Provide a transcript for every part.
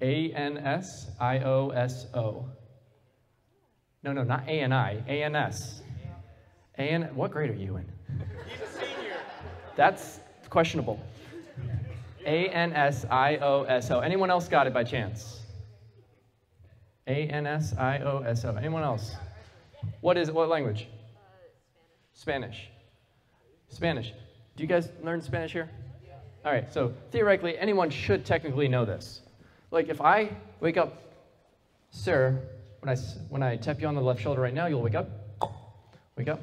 A N S I O S O. No, no, not A N I. A N S. A N. What grade are you in? He's a senior. That's questionable. A N S I O S O. Anyone else got it by chance? A N S I O S O. Anyone else? What is it? What language? Spanish. Spanish. Do you guys learn Spanish here? All right, so theoretically, anyone should technically know this. Like if I wake up, sir, when I, when I tap you on the left shoulder right now, you'll wake up. Wake up.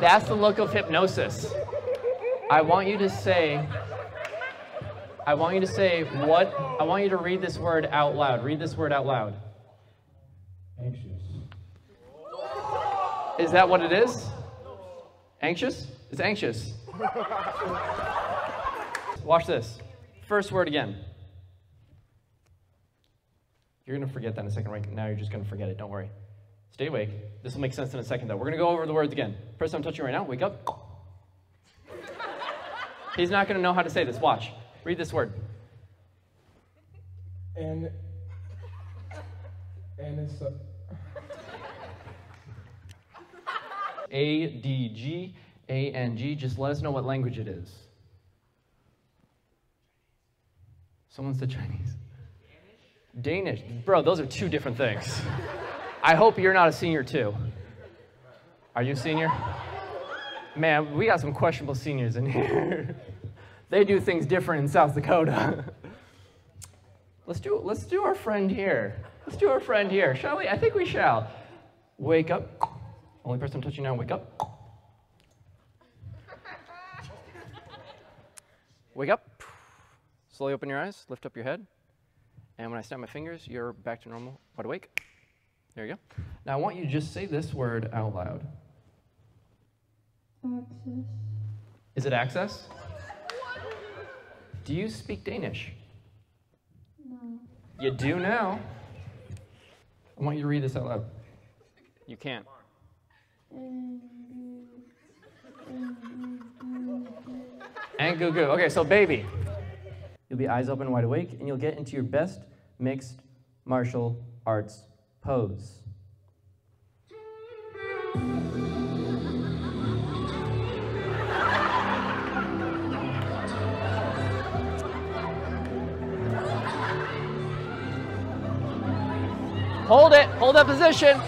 That's the look of hypnosis. I want you to say, I want you to say what, I want you to read this word out loud. Read this word out loud. Anxious. Is that what it is? Anxious? It's anxious. Watch this. First word again. You're going to forget that in a second. Right now, you're just going to forget it. Don't worry. Stay awake. This will make sense in a second, though. We're going to go over the words again. Person I'm touching right now, wake up. He's not going to know how to say this. Watch. Read this word. And and it's uh, A D G A N G. Just let us know what language it is. Someone said Chinese. Danish. Bro, those are two different things. I hope you're not a senior too. Are you a senior? Man, we got some questionable seniors in here. they do things different in South Dakota. let's do let's do our friend here. Let's do our friend here, shall we? I think we shall. Wake up. Only person I'm touching now, wake up. Wake up. Slowly open your eyes, lift up your head. And when I snap my fingers, you're back to normal, wide awake. There you go. Now I want you to just say this word out loud. Access. Is it access? Do you speak Danish? No. You do now. I want you to read this out loud. You can't. And goo goo. Okay, so baby. Be eyes open, wide awake, and you'll get into your best mixed martial arts pose. Hold it. Hold that position.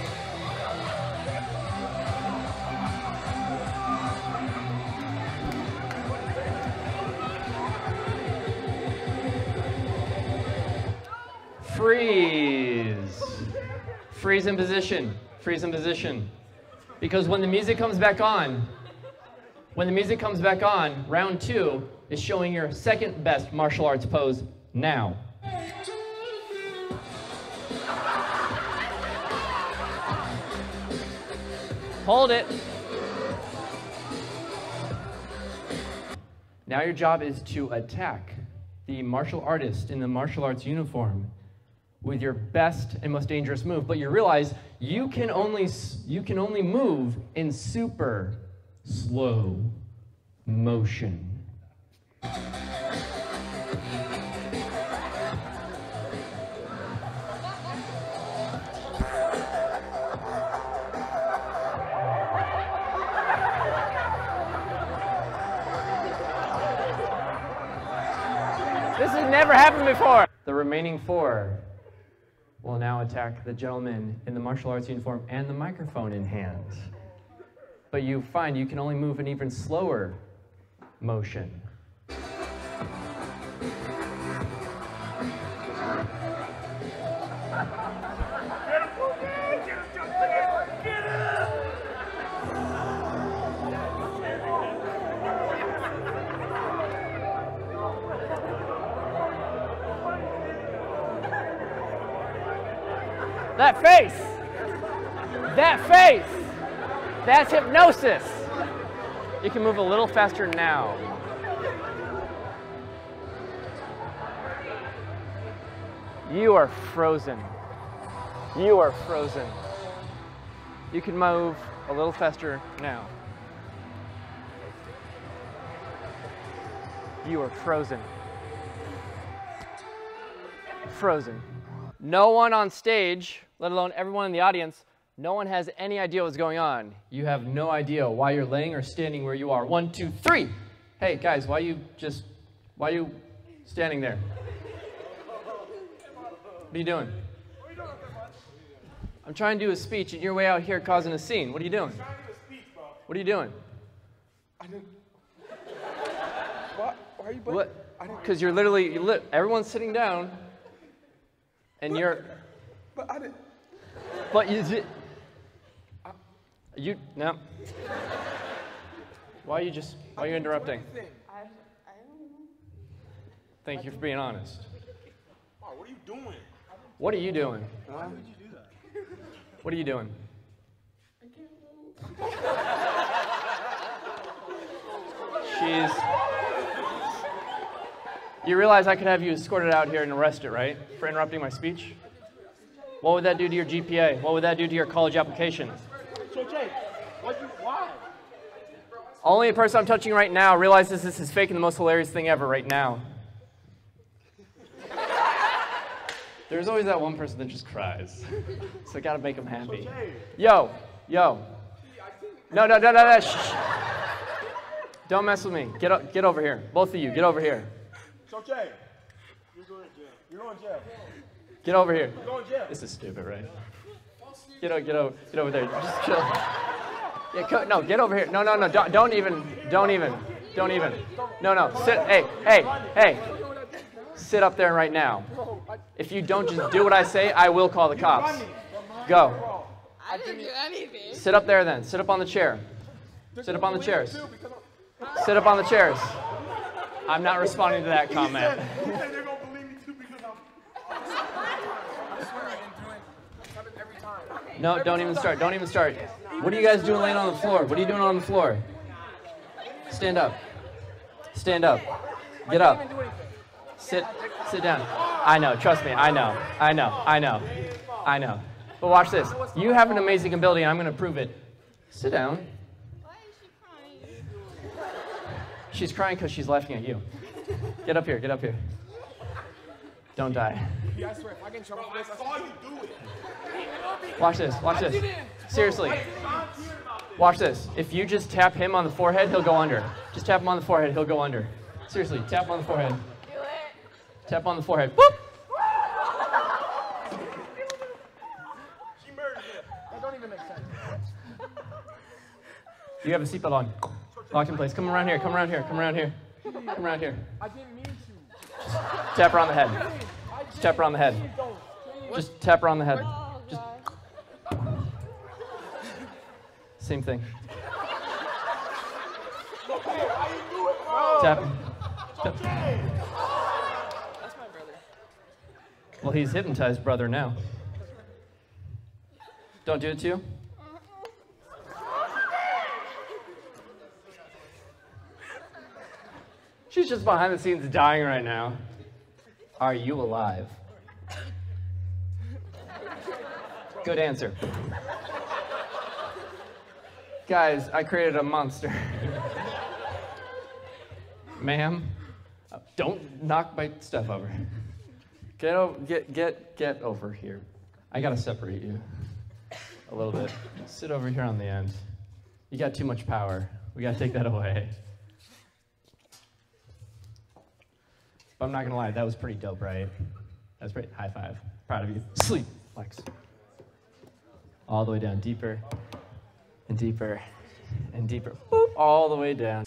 Freeze. Freeze in position. Freeze in position. Because when the music comes back on, when the music comes back on, round two is showing your second best martial arts pose now. Hold it. Now your job is to attack the martial artist in the martial arts uniform with your best and most dangerous move, but you realize you can only you can only move in super slow motion. This has never happened before. The remaining four will now attack the gentleman in the martial arts uniform and the microphone in hand. But you find you can only move an even slower motion. That face! That face! That's hypnosis! You can move a little faster now. You are frozen. You are frozen. You can move a little faster now. You are frozen. frozen. No one on stage, let alone everyone in the audience, no one has any idea what's going on. You have no idea why you're laying or standing where you are. One, two, three. Hey, guys, why you just, why you standing there? What are you doing? I'm trying to do a speech, and you're way out here causing a scene. What are you doing? What are you doing? I didn't. Why, why are you but What? Because you're literally, you li- everyone's sitting down, and you're, But I didn't. But you, di- you, no. Why are you just, why are you interrupting? Thank you for being honest. Wow, what are you doing? What are you doing? What are you doing? She's. You realize I could have you escorted out here and arrested, right? For interrupting my speech? What would that do to your GPA? What would that do to your college application? So Jay, what you why? Only the person I'm touching right now realizes this is faking the most hilarious thing ever right now. There's always that one person that just cries. So I gotta make them happy. Yo, yo. No, no, no, no, no. Shh. shh. Don't mess with me. Get, o- get over here. Both of you, get over here. So Jay, you're going to jail. You're going to jail. Get over here. You're going to jail. This is stupid, right? Get over, get over, get over there. Just chill. Yeah, co- no, get over here. No, no, no. Don't, don't even, don't even, don't even. No, no. Sit. Hey, hey, hey. Sit up there right now. If you don't just do what I say, I will call the cops. Go. I didn't do anything. Sit up there then. Sit up on the chair. Sit up on the chairs. Sit up on the chairs. I'm not responding to that comment. He said they're going to believe me too because I'm. I swear I didn't do it. It's happened every time. No, don't even start. Don't even start. What are you guys doing laying on the floor? What are you doing on the floor? Stand up. Stand up. Get up. Sit sit down. I know, trust me, I know. I know. I know. I know. But watch this. You have an amazing ability and I'm gonna prove it. Sit down. Why is she crying? She's crying because she's laughing at you. Get up here, get up here. Don't die. Yeah, I swear, if I get in trouble for this, I saw you do it. Watch this, watch this. Seriously. Watch this. If you just tap him on the forehead, he'll go under. Just tap him on the forehead, he'll go under. Seriously, tap on the forehead. Do it. Tap on the forehead. Boop! She murdered him. That don't even make sense. You have a seatbelt on. Locked in place. Come around here, come around here, come around here. Come around here. I didn't mean to. Tap her on the head. Tap her on the head. Just tap her on the head. Just same thing. Tap. tap. Well, he's hypnotized brother now. Don't do it to you? She's just behind the scenes dying right now. Are you alive? Good answer. Guys, I created a monster. Ma'am, don't knock my stuff over. Get, o- get, get, get over here. I gotta separate you a little bit. Sit over here on the end. You got too much power. We gotta take that away. But I'm not gonna lie, that was pretty dope, right? That's pretty, high five, proud of you. Sleep, flex. All the way down, deeper and deeper and deeper, Boop. all the way down.